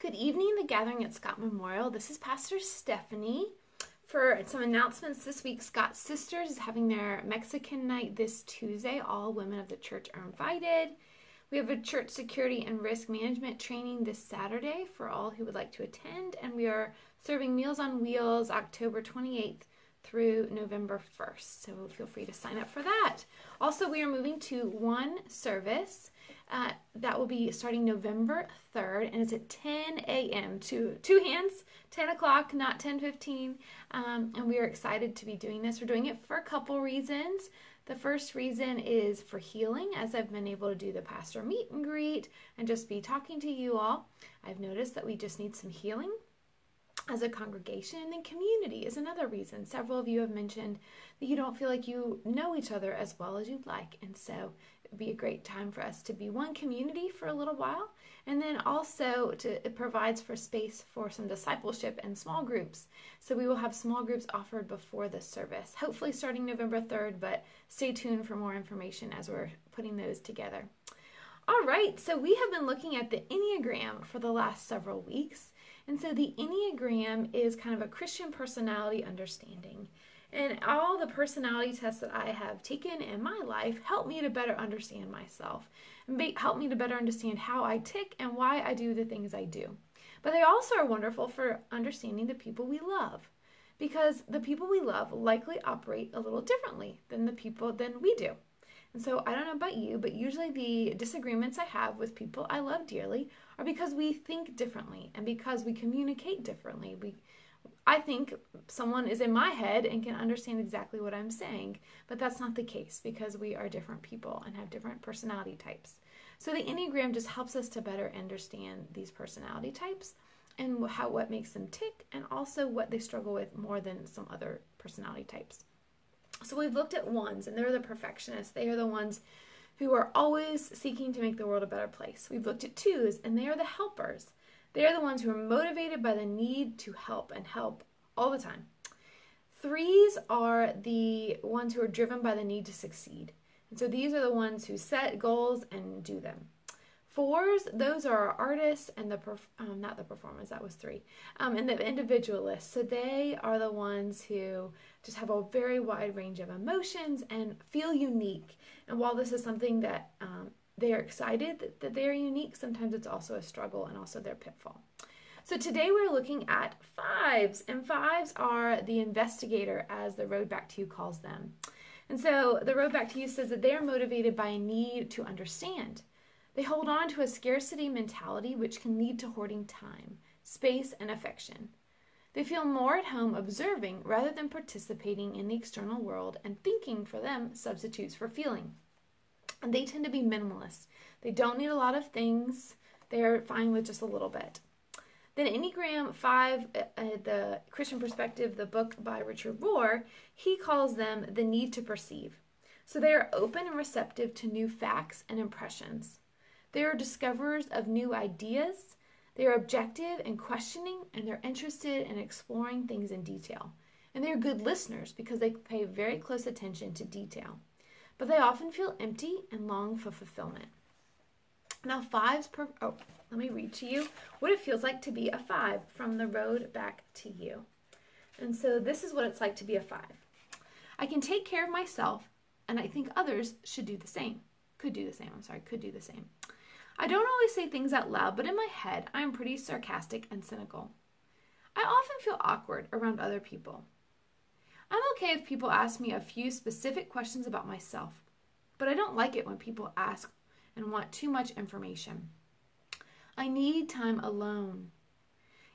Good evening, the gathering at Scott Memorial. This is Pastor Stephanie. For some announcements this week, Scott Sisters is having their Mexican night this Tuesday. All women of the church are invited. We have a church security and risk management training this Saturday for all who would like to attend, and we are serving Meals on Wheels October 28th through November 1st. So feel free to sign up for that. Also, we are moving to one service uh, that will be starting November 3rd, and it's at 10 a.m. Two, two hands, 10 o'clock, not 10.15. Um, and we are excited to be doing this. We're doing it for a couple reasons. The first reason is for healing, as I've been able to do the pastor meet and greet and just be talking to you all. I've noticed that we just need some healing as a congregation and then community is another reason several of you have mentioned that you don't feel like you know each other as well as you'd like and so be a great time for us to be one community for a little while. And then also to, it provides for space for some discipleship and small groups. So we will have small groups offered before the service, hopefully starting November 3rd, but stay tuned for more information as we're putting those together. All right, so we have been looking at the Enneagram for the last several weeks. And so the Enneagram is kind of a Christian personality understanding. And all the personality tests that I have taken in my life help me to better understand myself and help me to better understand how I tick and why I do the things I do. But they also are wonderful for understanding the people we love because the people we love likely operate a little differently than the people than we do. And so I don't know about you, but usually the disagreements I have with people I love dearly are because we think differently and because we communicate differently. We I think someone is in my head and can understand exactly what I'm saying, but that's not the case because we are different people and have different personality types. So the Enneagram just helps us to better understand these personality types and how what makes them tick and also what they struggle with more than some other personality types. So we've looked at ones and they're the perfectionists. They are the ones who are always seeking to make the world a better place. We've looked at twos and they are the helpers. They are the ones who are motivated by the need to help and help all the time. Threes are the ones who are driven by the need to succeed. And so these are the ones who set goals and do them. Fours, those are our artists and the, um, not the performers, that was three, um, and the individualists. So they are the ones who just have a very wide range of emotions and feel unique. And while this is something that um, they're excited that they're unique, sometimes it's also a struggle and also their pitfall. So today we're looking at fives, and fives are the investigator, as the Road Back to You calls them. And so the Road Back to You says that they are motivated by a need to understand. They hold on to a scarcity mentality which can lead to hoarding time, space, and affection. They feel more at home observing rather than participating in the external world, and thinking for them substitutes for feeling. And they tend to be minimalist. They don't need a lot of things. They're fine with just a little bit. Then Enneagram 5, uh, uh, the Christian Perspective, the book by Richard Rohr, he calls them the need to perceive. So they are open and receptive to new facts and impressions. They are discoverers of new ideas. They are objective and questioning, and they're interested in exploring things in detail. And they are good listeners because they pay very close attention to detail but they often feel empty and long for fulfillment. Now, fives per. Oh, let me read to you what it feels like to be a five from the road back to you. And so, this is what it's like to be a five. I can take care of myself, and I think others should do the same. Could do the same. I'm sorry, could do the same. I don't always say things out loud, but in my head, I am pretty sarcastic and cynical. I often feel awkward around other people. I'm okay if people ask me a few specific questions about myself, but I don't like it when people ask and want too much information. I need time alone.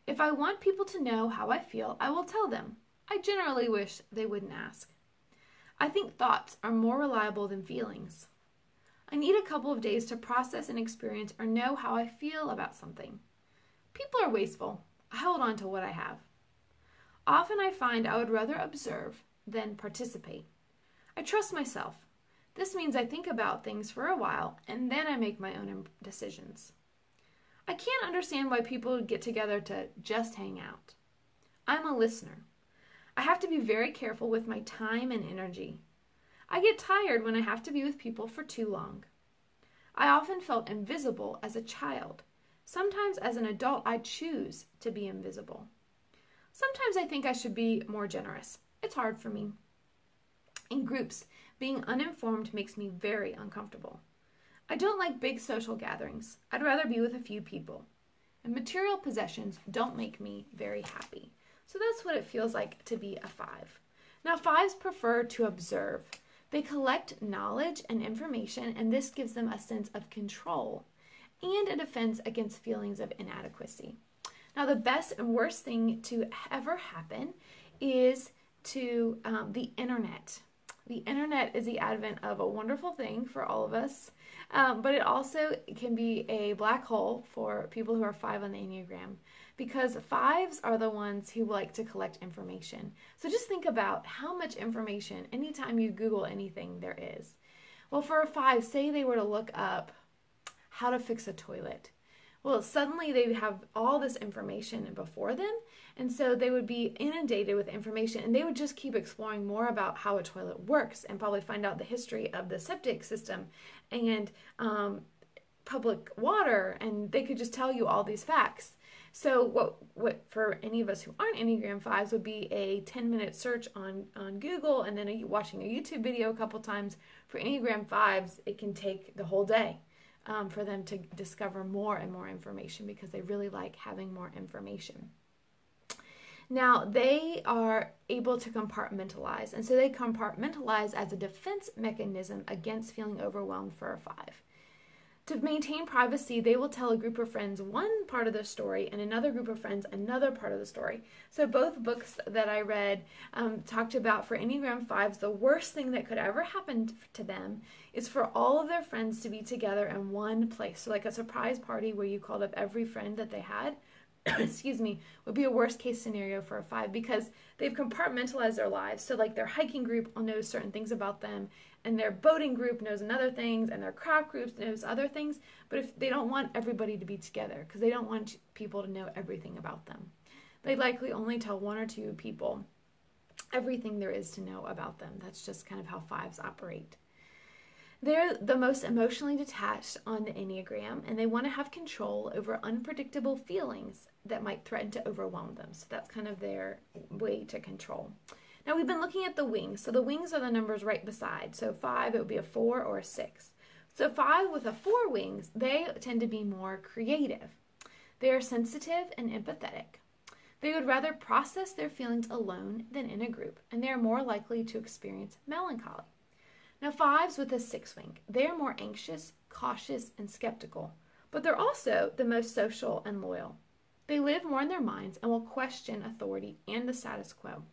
If I want people to know how I feel, I will tell them. I generally wish they wouldn't ask. I think thoughts are more reliable than feelings. I need a couple of days to process an experience or know how I feel about something. People are wasteful. I hold on to what I have. Often I find I would rather observe than participate. I trust myself. This means I think about things for a while and then I make my own decisions. I can't understand why people get together to just hang out. I'm a listener. I have to be very careful with my time and energy. I get tired when I have to be with people for too long. I often felt invisible as a child. Sometimes as an adult, I choose to be invisible. Sometimes I think I should be more generous. It's hard for me. In groups, being uninformed makes me very uncomfortable. I don't like big social gatherings. I'd rather be with a few people. And material possessions don't make me very happy. So that's what it feels like to be a five. Now, fives prefer to observe. They collect knowledge and information, and this gives them a sense of control and a defense against feelings of inadequacy. Now, the best and worst thing to ever happen is to um, the internet. The internet is the advent of a wonderful thing for all of us, um, but it also can be a black hole for people who are five on the Enneagram because fives are the ones who like to collect information. So just think about how much information, anytime you Google anything, there is. Well, for a five, say they were to look up how to fix a toilet. Well, suddenly they have all this information before them, and so they would be inundated with information and they would just keep exploring more about how a toilet works and probably find out the history of the septic system and um, public water, and they could just tell you all these facts. So what what for any of us who aren't Enneagram fives would be a 10 minute search on on Google and then a, watching a YouTube video a couple times. For Enneagram fives, it can take the whole day um, for them to discover more and more information because they really like having more information. Now, they are able to compartmentalize, and so they compartmentalize as a defense mechanism against feeling overwhelmed for a five. To maintain privacy, they will tell a group of friends one part of the story and another group of friends another part of the story. So, both books that I read um, talked about for Enneagram 5s, the worst thing that could ever happen to them is for all of their friends to be together in one place. So, like a surprise party where you called up every friend that they had. excuse me, would be a worst case scenario for a five because they've compartmentalized their lives. So, like their hiking group will know certain things about them, and their boating group knows another things, and their craft group knows other things. But if they don't want everybody to be together because they don't want people to know everything about them, they likely only tell one or two people everything there is to know about them. That's just kind of how fives operate. They're the most emotionally detached on the Enneagram, and they want to have control over unpredictable feelings that might threaten to overwhelm them. So that's kind of their way to control. Now we've been looking at the wings. So the wings are the numbers right beside. So five, it would be a four or a six. So five with a four wings, they tend to be more creative. They are sensitive and empathetic. They would rather process their feelings alone than in a group, and they are more likely to experience melancholy. Now, fives with a six wing, they are more anxious, cautious, and skeptical, but they're also the most social and loyal. They live more in their minds and will question authority and the status quo.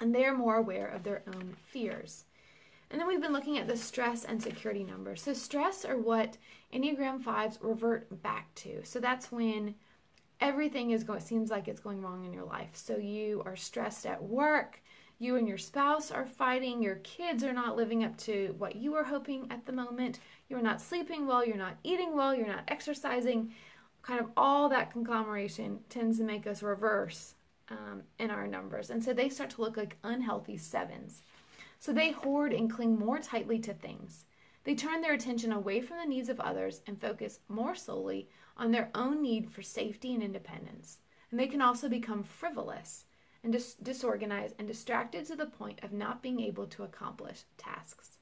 And they are more aware of their own fears. And then we've been looking at the stress and security numbers. So, stress are what Enneagram 5s revert back to. So, that's when everything is going, seems like it's going wrong in your life. So, you are stressed at work, you and your spouse are fighting, your kids are not living up to what you are hoping at the moment, you're not sleeping well, you're not eating well, you're not exercising. Kind of all that conglomeration tends to make us reverse um, in our numbers. And so they start to look like unhealthy sevens. So they hoard and cling more tightly to things. They turn their attention away from the needs of others and focus more solely on their own need for safety and independence. And they can also become frivolous and dis- disorganized and distracted to the point of not being able to accomplish tasks.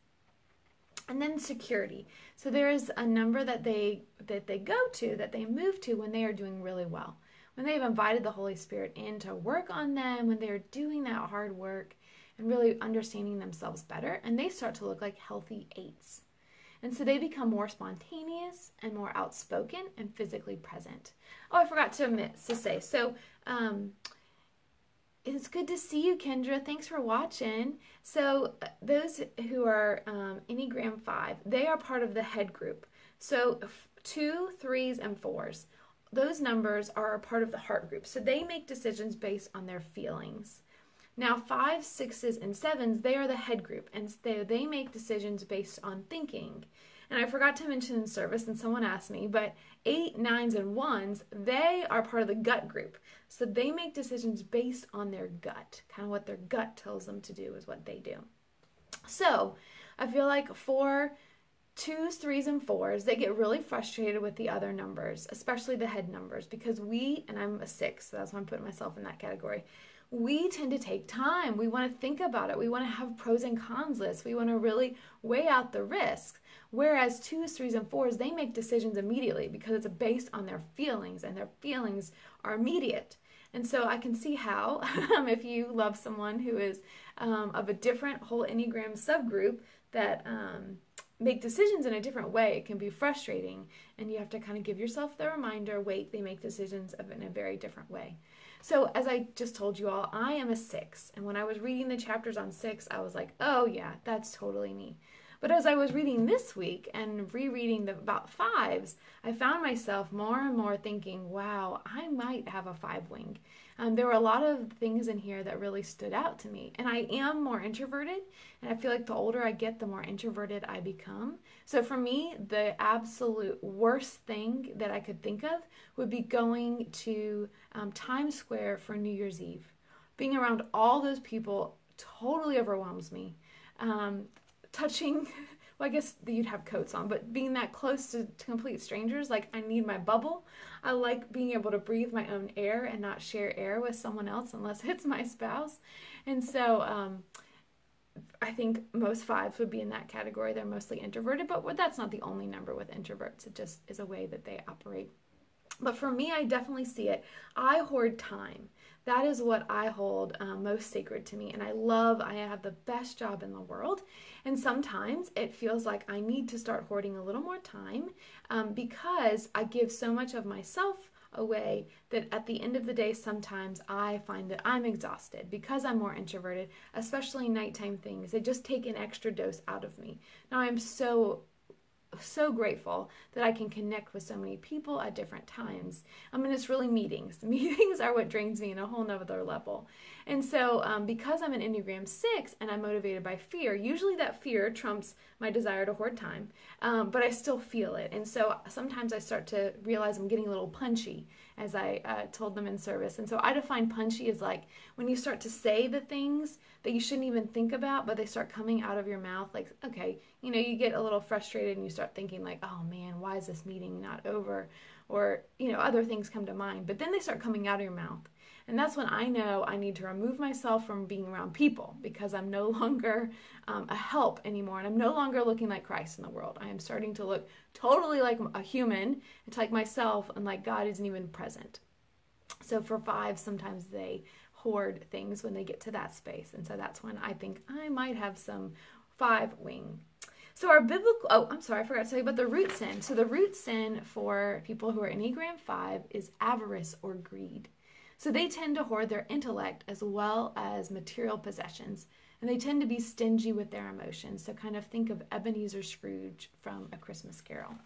And then security. So there is a number that they that they go to that they move to when they are doing really well. When they have invited the Holy Spirit in to work on them, when they're doing that hard work and really understanding themselves better, and they start to look like healthy eights. And so they become more spontaneous and more outspoken and physically present. Oh, I forgot to admit to say. So um, it's good to see you, Kendra. Thanks for watching. So, those who are um, Enneagram 5, they are part of the head group. So, two, threes, and fours, those numbers are a part of the heart group. So, they make decisions based on their feelings. Now, fives, sixes, and sevens, they are the head group, and they, they make decisions based on thinking. And I forgot to mention in service, and someone asked me, but eight, nines, and ones, they are part of the gut group. So they make decisions based on their gut. Kind of what their gut tells them to do is what they do. So I feel like for twos, threes, and fours, they get really frustrated with the other numbers, especially the head numbers, because we, and I'm a six, so that's why I'm putting myself in that category. We tend to take time. We want to think about it. We want to have pros and cons lists. We want to really weigh out the risks. Whereas twos, threes, and fours, they make decisions immediately because it's based on their feelings, and their feelings are immediate. And so I can see how, um, if you love someone who is um, of a different whole Enneagram subgroup that um, make decisions in a different way, it can be frustrating. And you have to kind of give yourself the reminder wait, they make decisions in a very different way. So, as I just told you all, I am a six. And when I was reading the chapters on six, I was like, oh, yeah, that's totally me. But as I was reading this week and rereading the about fives, I found myself more and more thinking, wow, I might have a five wing. Um, there were a lot of things in here that really stood out to me. And I am more introverted. And I feel like the older I get, the more introverted I become. So for me, the absolute worst thing that I could think of would be going to um, Times Square for New Year's Eve. Being around all those people totally overwhelms me. Um, touching well i guess you'd have coats on but being that close to, to, complete strangers like i need my bubble. I like being able to breathe my own air and not share air with someone else unless it's my spouse. And so um, i think most fives would be in that category. They're mostly introverted but that's not the only number with introverts. It just is a way that they operate. But for me i definitely see it. I hoard time that is what I hold um, most sacred to me. And I love, I have the best job in the world. And sometimes it feels like I need to start hoarding a little more time um, because I give so much of myself away that at the end of the day, sometimes I find that I'm exhausted because I'm more introverted, especially nighttime things. They just take an extra dose out of me. Now, I'm so so grateful that I can connect with so many people at different times. I mean, it's really meetings. Meetings are what drains me in a whole nother level. And so, um, because I'm an Enneagram 6 and I'm motivated by fear, usually that fear trumps my desire to hoard time, um, but I still feel it. And so, sometimes I start to realize I'm getting a little punchy, as I uh, told them in service. And so, I define punchy as like when you start to say the things that you shouldn't even think about, but they start coming out of your mouth. Like, okay, you know, you get a little frustrated and you start thinking, like, oh man, why is this meeting not over? Or, you know, other things come to mind, but then they start coming out of your mouth. And that's when I know I need to remove myself from being around people because I'm no longer um, a help anymore. And I'm no longer looking like Christ in the world. I am starting to look totally like a human, it's like myself, and like God isn't even present. So for five, sometimes they hoard things when they get to that space. And so that's when I think I might have some five wing. So our biblical oh, I'm sorry, I forgot to tell you about the root sin. So the root sin for people who are Enneagram 5 is avarice or greed. So they tend to hoard their intellect as well as material possessions, and they tend to be stingy with their emotions. So kind of think of Ebenezer Scrooge from A Christmas Carol.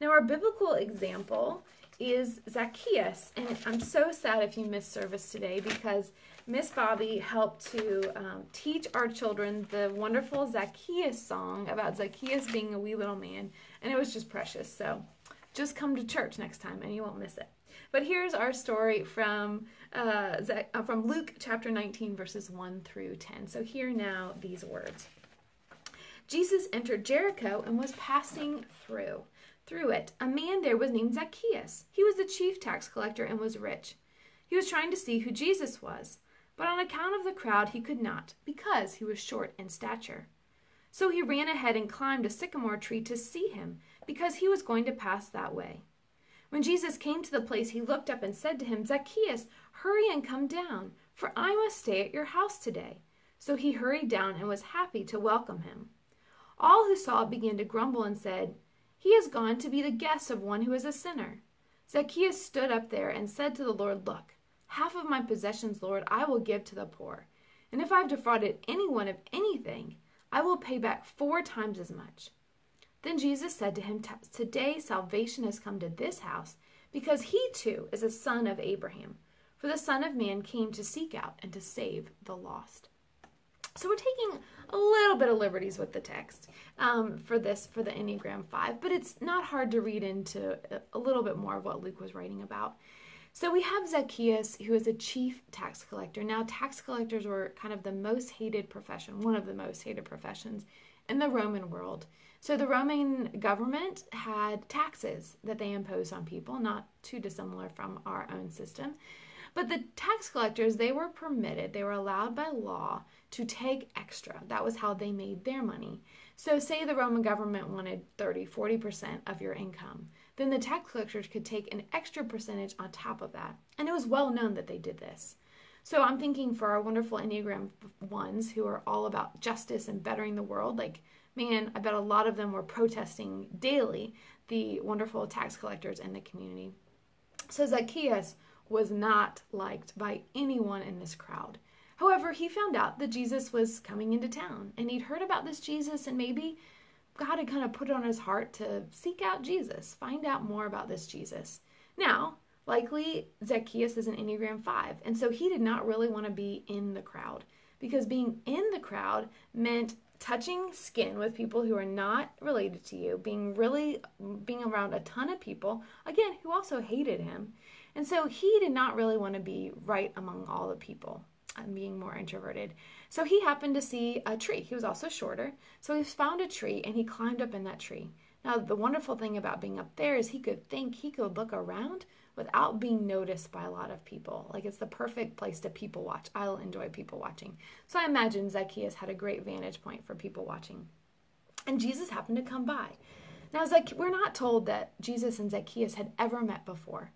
Now, our biblical example is Zacchaeus, and I'm so sad if you missed service today because Miss Bobby helped to um, teach our children the wonderful Zacchaeus song about Zacchaeus being a wee little man, and it was just precious. So just come to church next time and you won't miss it. But here's our story from uh, uh, from Luke chapter 19, verses 1 through 10. So hear now these words. Jesus entered Jericho and was passing through. Through it, a man there was named Zacchaeus. He was the chief tax collector and was rich. He was trying to see who Jesus was, but on account of the crowd he could not, because he was short in stature. So he ran ahead and climbed a sycamore tree to see him, because he was going to pass that way. When Jesus came to the place, he looked up and said to him, Zacchaeus, hurry and come down, for I must stay at your house today. So he hurried down and was happy to welcome him. All who saw it began to grumble and said, He has gone to be the guest of one who is a sinner. Zacchaeus stood up there and said to the Lord, Look, half of my possessions, Lord, I will give to the poor. And if I have defrauded anyone of anything, I will pay back four times as much. Then Jesus said to him, Today salvation has come to this house, because he too is a son of Abraham. For the Son of Man came to seek out and to save the lost. So we're taking a little bit of liberties with the text um, for this, for the Enneagram 5, but it's not hard to read into a little bit more of what Luke was writing about. So we have Zacchaeus, who is a chief tax collector. Now, tax collectors were kind of the most hated profession, one of the most hated professions in the Roman world. So the Roman government had taxes that they imposed on people, not too dissimilar from our own system. But the tax collectors, they were permitted, they were allowed by law to take extra. That was how they made their money. So, say the Roman government wanted 30, 40% of your income, then the tax collectors could take an extra percentage on top of that. And it was well known that they did this. So, I'm thinking for our wonderful Enneagram ones who are all about justice and bettering the world, like, man, I bet a lot of them were protesting daily the wonderful tax collectors in the community. So, Zacchaeus was not liked by anyone in this crowd. However, he found out that Jesus was coming into town and he'd heard about this Jesus and maybe God had kind of put it on his heart to seek out Jesus, find out more about this Jesus. Now, likely Zacchaeus is an Enneagram 5, and so he did not really want to be in the crowd because being in the crowd meant touching skin with people who are not related to you, being really being around a ton of people, again, who also hated him. And so he did not really want to be right among all the people and being more introverted. So he happened to see a tree. He was also shorter. So he found a tree and he climbed up in that tree. Now, the wonderful thing about being up there is he could think, he could look around without being noticed by a lot of people. Like it's the perfect place to people watch. I'll enjoy people watching. So I imagine Zacchaeus had a great vantage point for people watching. And Jesus happened to come by. Now, like we're not told that Jesus and Zacchaeus had ever met before.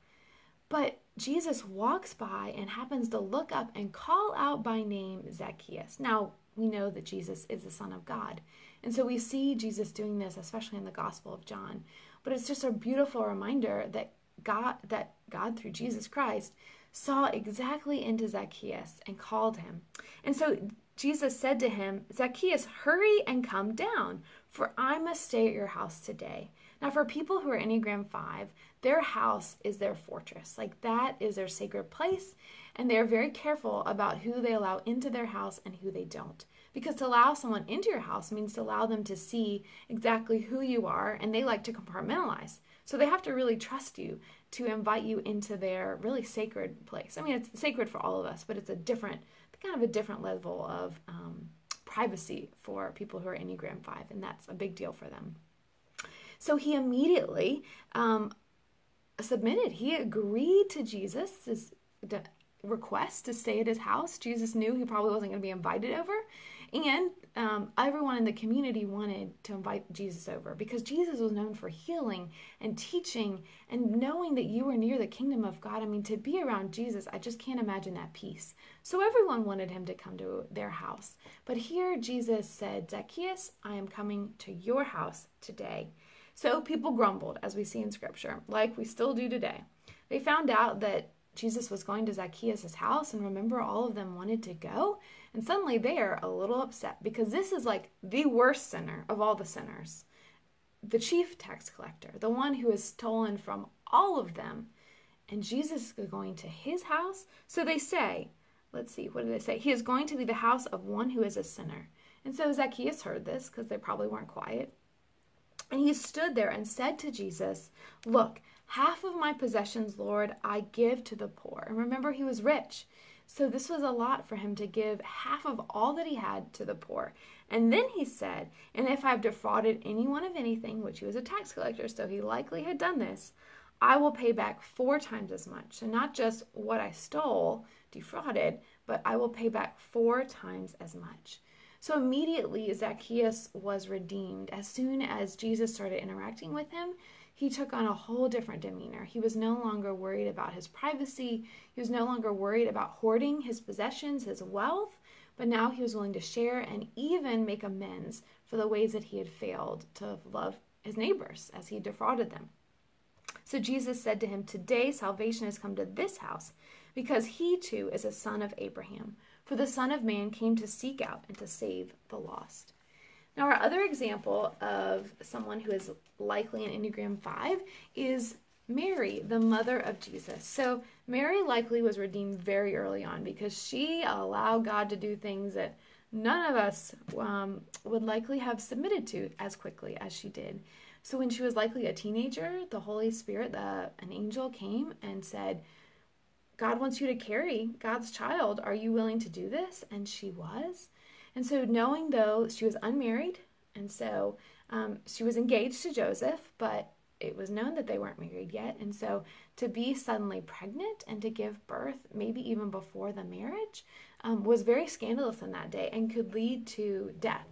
But Jesus walks by and happens to look up and call out by name Zacchaeus. Now, we know that Jesus is the Son of God. And so we see Jesus doing this, especially in the Gospel of John. But it's just a beautiful reminder that God, that God through Jesus Christ, saw exactly into Zacchaeus and called him. And so Jesus said to him, Zacchaeus, hurry and come down, for I must stay at your house today. Now, for people who are Enneagram 5, their house is their fortress. Like that is their sacred place. And they're very careful about who they allow into their house and who they don't. Because to allow someone into your house means to allow them to see exactly who you are, and they like to compartmentalize. So they have to really trust you to invite you into their really sacred place. I mean, it's sacred for all of us, but it's a different, kind of a different level of um, privacy for people who are Enneagram 5, and that's a big deal for them. So he immediately um, submitted. He agreed to Jesus' request to stay at his house. Jesus knew he probably wasn't going to be invited over. And um, everyone in the community wanted to invite Jesus over because Jesus was known for healing and teaching and knowing that you were near the kingdom of God. I mean, to be around Jesus, I just can't imagine that peace. So everyone wanted him to come to their house. But here Jesus said, Zacchaeus, I am coming to your house today. So people grumbled, as we see in scripture, like we still do today. They found out that Jesus was going to Zacchaeus' house, and remember, all of them wanted to go. And suddenly they are a little upset because this is like the worst sinner of all the sinners the chief tax collector, the one who has stolen from all of them. And Jesus is going to his house. So they say, let's see, what do they say? He is going to be the house of one who is a sinner. And so Zacchaeus heard this because they probably weren't quiet. And he stood there and said to Jesus, Look, half of my possessions, Lord, I give to the poor. And remember, he was rich. So this was a lot for him to give half of all that he had to the poor. And then he said, And if I've defrauded anyone of anything, which he was a tax collector, so he likely had done this, I will pay back four times as much. So not just what I stole, defrauded, but I will pay back four times as much. So immediately Zacchaeus was redeemed. As soon as Jesus started interacting with him, he took on a whole different demeanor. He was no longer worried about his privacy. He was no longer worried about hoarding his possessions, his wealth, but now he was willing to share and even make amends for the ways that he had failed to love his neighbors as he defrauded them. So Jesus said to him, Today salvation has come to this house because he too is a son of Abraham. For the Son of Man came to seek out and to save the lost. Now, our other example of someone who is likely an Enneagram 5 is Mary, the mother of Jesus. So, Mary likely was redeemed very early on because she allowed God to do things that none of us um, would likely have submitted to as quickly as she did. So, when she was likely a teenager, the Holy Spirit, the, an angel came and said, God wants you to carry God's child. Are you willing to do this? And she was. And so, knowing though she was unmarried, and so Um, she was engaged to Joseph, but it was known that they weren't married yet. And so to be suddenly pregnant and to give birth, maybe even before the marriage, um, was very scandalous in that day and could lead to death.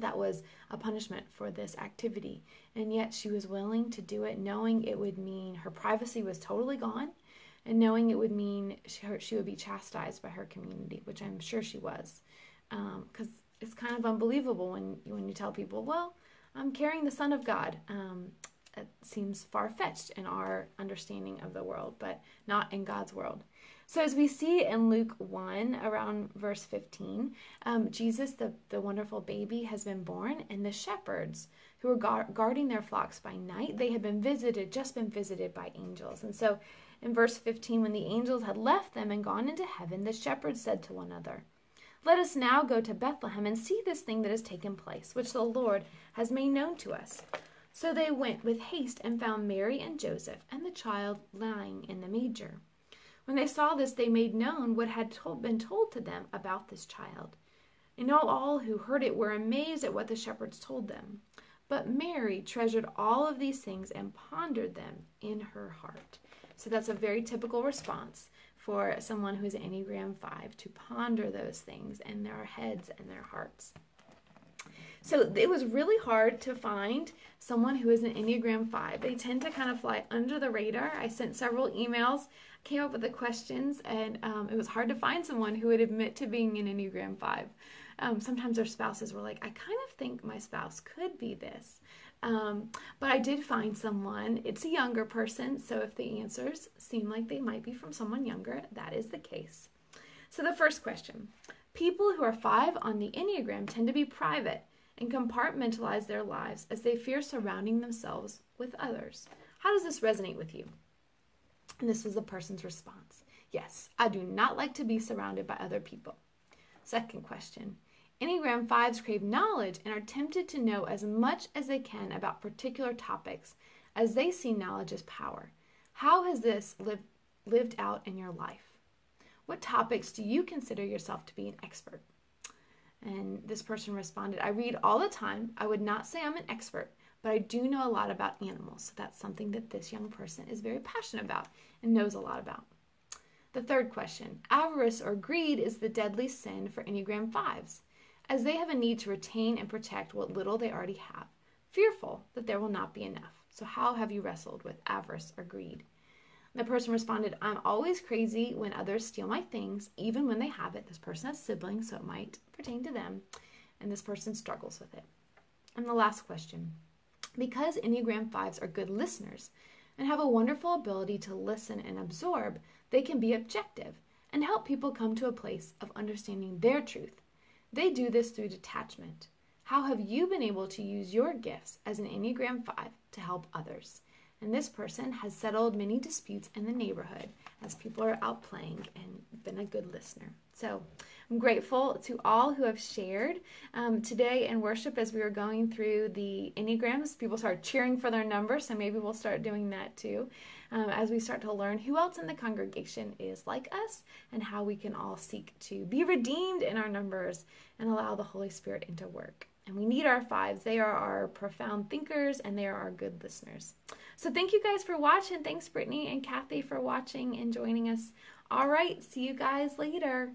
That was a punishment for this activity. And yet she was willing to do it, knowing it would mean her privacy was totally gone and knowing it would mean she, she would be chastised by her community, which I'm sure she was. Because um, it's kind of unbelievable when, when you tell people, well, I'm carrying the Son of God. Um, it seems far fetched in our understanding of the world, but not in God's world. So, as we see in Luke 1, around verse 15, um, Jesus, the, the wonderful baby, has been born, and the shepherds who were guarding their flocks by night, they had been visited, just been visited by angels. And so, in verse 15, when the angels had left them and gone into heaven, the shepherds said to one another, Let us now go to Bethlehem and see this thing that has taken place, which the Lord has made known to us. So they went with haste and found Mary and Joseph and the child lying in the manger. When they saw this, they made known what had told, been told to them about this child. And all who heard it were amazed at what the shepherds told them. But Mary treasured all of these things and pondered them in her heart. So that's a very typical response for someone who is Enneagram 5 to ponder those things in their heads and their hearts. So it was really hard to find someone who is an Enneagram 5. They tend to kind of fly under the radar. I sent several emails, came up with the questions, and um, it was hard to find someone who would admit to being an Enneagram 5. Um, sometimes their spouses were like, I kind of think my spouse could be this. Um, but I did find someone, it's a younger person, so if the answers seem like they might be from someone younger, that is the case. So the first question People who are five on the Enneagram tend to be private and compartmentalize their lives as they fear surrounding themselves with others. How does this resonate with you? And this was the person's response Yes, I do not like to be surrounded by other people. Second question Enneagram 5s crave knowledge and are tempted to know as much as they can about particular topics as they see knowledge as power. How has this lived, lived out in your life? What topics do you consider yourself to be an expert? And this person responded, I read all the time. I would not say I'm an expert, but I do know a lot about animals. So that's something that this young person is very passionate about and knows a lot about. The third question avarice or greed is the deadly sin for Enneagram 5s, as they have a need to retain and protect what little they already have, fearful that there will not be enough. So, how have you wrestled with avarice or greed? The person responded, I'm always crazy when others steal my things, even when they have it. This person has siblings, so it might pertain to them. And this person struggles with it. And the last question because Enneagram 5s are good listeners and have a wonderful ability to listen and absorb, they can be objective and help people come to a place of understanding their truth. They do this through detachment. How have you been able to use your gifts as an Enneagram 5 to help others? And this person has settled many disputes in the neighborhood as people are out playing and been a good listener. So I'm grateful to all who have shared um, today in worship as we were going through the Enneagrams. People started cheering for their number, so maybe we'll start doing that too um, as we start to learn who else in the congregation is like us and how we can all seek to be redeemed in our numbers and allow the Holy Spirit into work. And we need our fives. They are our profound thinkers and they are our good listeners. So thank you guys for watching. Thanks, Brittany and Kathy, for watching and joining us. All right, see you guys later.